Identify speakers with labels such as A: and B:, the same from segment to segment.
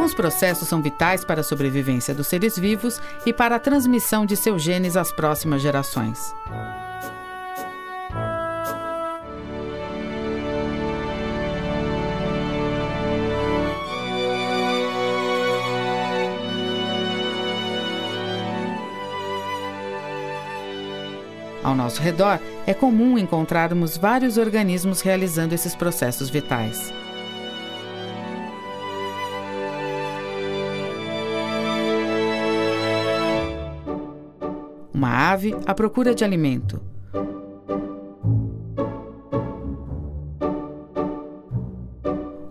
A: Alguns processos são vitais para a sobrevivência dos seres vivos e para a transmissão de seus genes às próximas gerações. Ao nosso redor, é comum encontrarmos vários organismos realizando esses processos vitais. Uma ave à procura de alimento.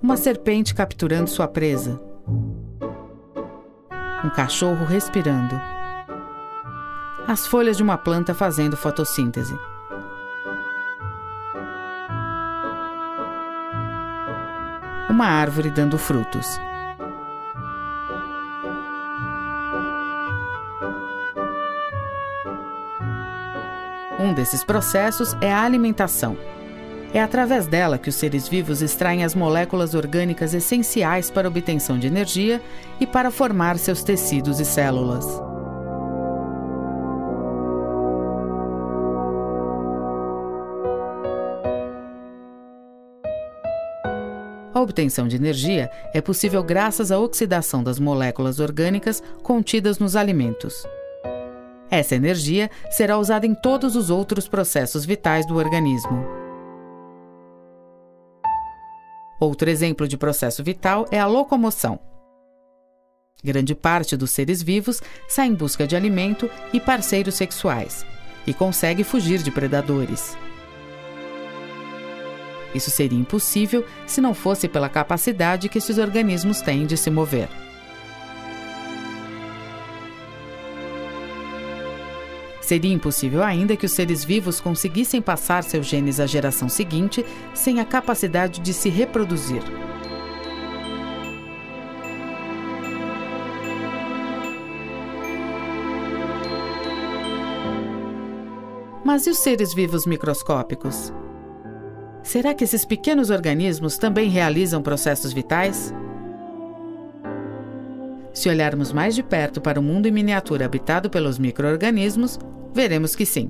A: Uma serpente capturando sua presa. Um cachorro respirando as folhas de uma planta fazendo fotossíntese. Uma árvore dando frutos. Um desses processos é a alimentação. É através dela que os seres vivos extraem as moléculas orgânicas essenciais para a obtenção de energia e para formar seus tecidos e células. A obtenção de energia é possível graças à oxidação das moléculas orgânicas contidas nos alimentos. Essa energia será usada em todos os outros processos vitais do organismo. Outro exemplo de processo vital é a locomoção. Grande parte dos seres vivos sai em busca de alimento e parceiros sexuais e consegue fugir de predadores. Isso seria impossível se não fosse pela capacidade que esses organismos têm de se mover. Seria impossível ainda que os seres vivos conseguissem passar seus genes à geração seguinte sem a capacidade de se reproduzir. Mas e os seres vivos microscópicos? Será que esses pequenos organismos também realizam processos vitais? Se olharmos mais de perto para o mundo em miniatura habitado pelos microorganismos, veremos que sim.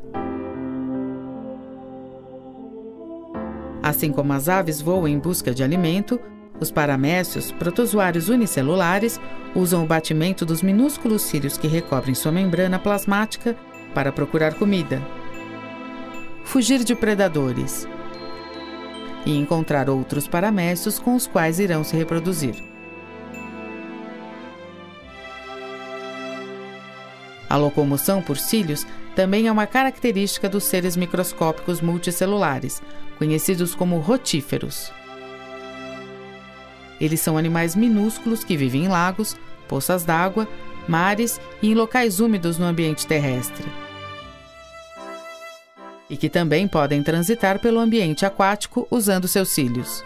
A: Assim como as aves voam em busca de alimento, os paramécios, protozoários unicelulares, usam o batimento dos minúsculos cílios que recobrem sua membrana plasmática para procurar comida. Fugir de predadores, e encontrar outros paramécios com os quais irão se reproduzir. A locomoção por cílios também é uma característica dos seres microscópicos multicelulares, conhecidos como rotíferos. Eles são animais minúsculos que vivem em lagos, poças d'água, mares e em locais úmidos no ambiente terrestre e que também podem transitar pelo ambiente aquático usando seus cílios.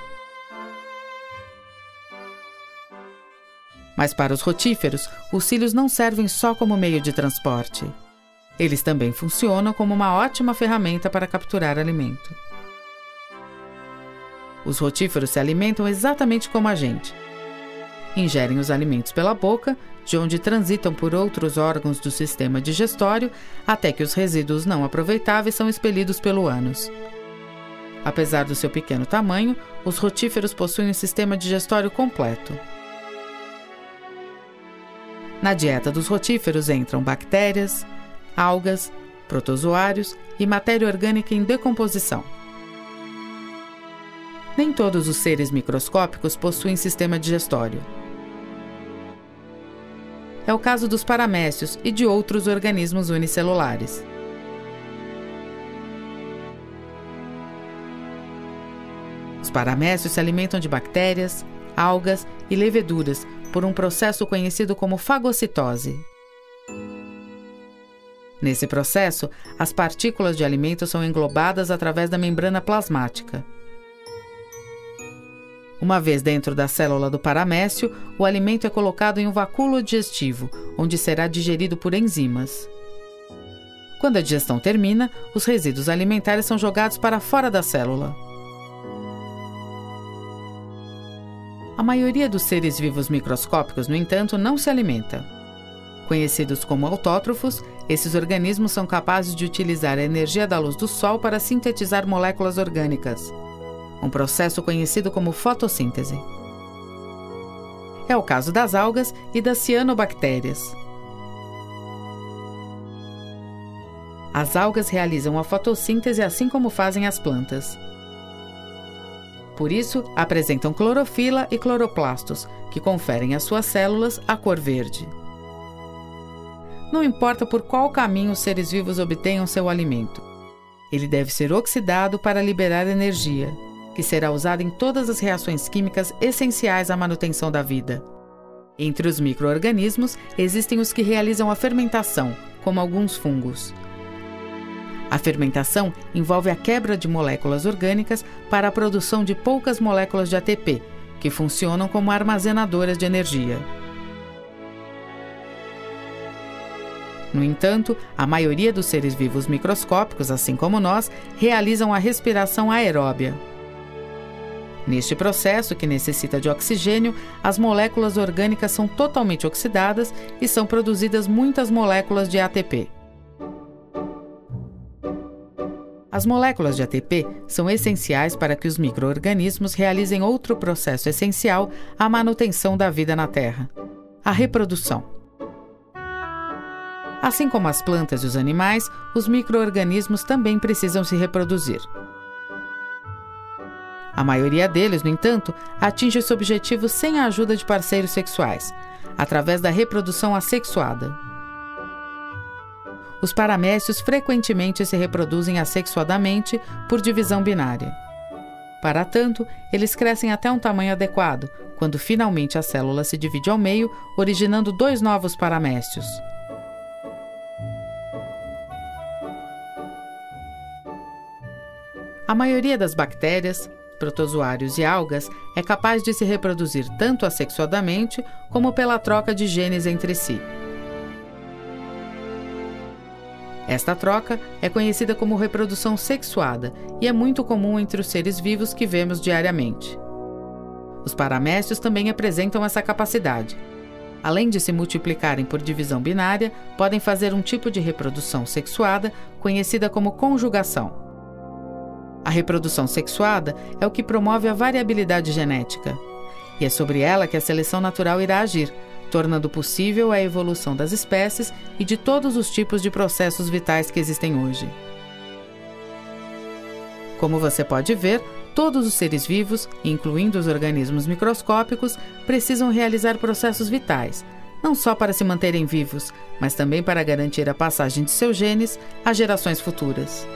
A: Mas para os rotíferos, os cílios não servem só como meio de transporte. Eles também funcionam como uma ótima ferramenta para capturar alimento. Os rotíferos se alimentam exatamente como a gente. Ingerem os alimentos pela boca de onde transitam por outros órgãos do sistema digestório até que os resíduos não aproveitáveis são expelidos pelo ânus. Apesar do seu pequeno tamanho, os rotíferos possuem um sistema digestório completo. Na dieta dos rotíferos entram bactérias, algas, protozoários e matéria orgânica em decomposição. Nem todos os seres microscópicos possuem sistema digestório. É o caso dos paramécios e de outros organismos unicelulares. Os paramécios se alimentam de bactérias, algas e leveduras por um processo conhecido como fagocitose. Nesse processo, as partículas de alimento são englobadas através da membrana plasmática. Uma vez dentro da célula do paramécio, o alimento é colocado em um vacúolo digestivo, onde será digerido por enzimas. Quando a digestão termina, os resíduos alimentares são jogados para fora da célula. A maioria dos seres vivos microscópicos, no entanto, não se alimenta. Conhecidos como autótrofos, esses organismos são capazes de utilizar a energia da luz do Sol para sintetizar moléculas orgânicas, um processo conhecido como fotossíntese. É o caso das algas e das cianobactérias. As algas realizam a fotossíntese assim como fazem as plantas. Por isso, apresentam clorofila e cloroplastos, que conferem às suas células a cor verde. Não importa por qual caminho os seres vivos obtenham seu alimento. Ele deve ser oxidado para liberar energia, que será usada em todas as reações químicas essenciais à manutenção da vida. Entre os microorganismos, existem os que realizam a fermentação, como alguns fungos. A fermentação envolve a quebra de moléculas orgânicas para a produção de poucas moléculas de ATP, que funcionam como armazenadoras de energia. No entanto, a maioria dos seres vivos microscópicos, assim como nós, realizam a respiração aeróbia. Neste processo, que necessita de oxigênio, as moléculas orgânicas são totalmente oxidadas e são produzidas muitas moléculas de ATP. As moléculas de ATP são essenciais para que os microorganismos realizem outro processo essencial à manutenção da vida na Terra: a reprodução. Assim como as plantas e os animais, os microorganismos também precisam se reproduzir. A maioria deles, no entanto, atinge esse objetivo sem a ajuda de parceiros sexuais, através da reprodução assexuada. Os paramécios frequentemente se reproduzem assexuadamente por divisão binária. Para tanto, eles crescem até um tamanho adequado, quando finalmente a célula se divide ao meio, originando dois novos paramécios. A maioria das bactérias, protozoários e algas é capaz de se reproduzir tanto assexuadamente como pela troca de genes entre si. Esta troca é conhecida como reprodução sexuada e é muito comum entre os seres vivos que vemos diariamente. Os paramécios também apresentam essa capacidade. Além de se multiplicarem por divisão binária, podem fazer um tipo de reprodução sexuada conhecida como conjugação. A reprodução sexuada é o que promove a variabilidade genética. E é sobre ela que a seleção natural irá agir, tornando possível a evolução das espécies e de todos os tipos de processos vitais que existem hoje. Como você pode ver, todos os seres vivos, incluindo os organismos microscópicos, precisam realizar processos vitais, não só para se manterem vivos, mas também para garantir a passagem de seus genes às gerações futuras.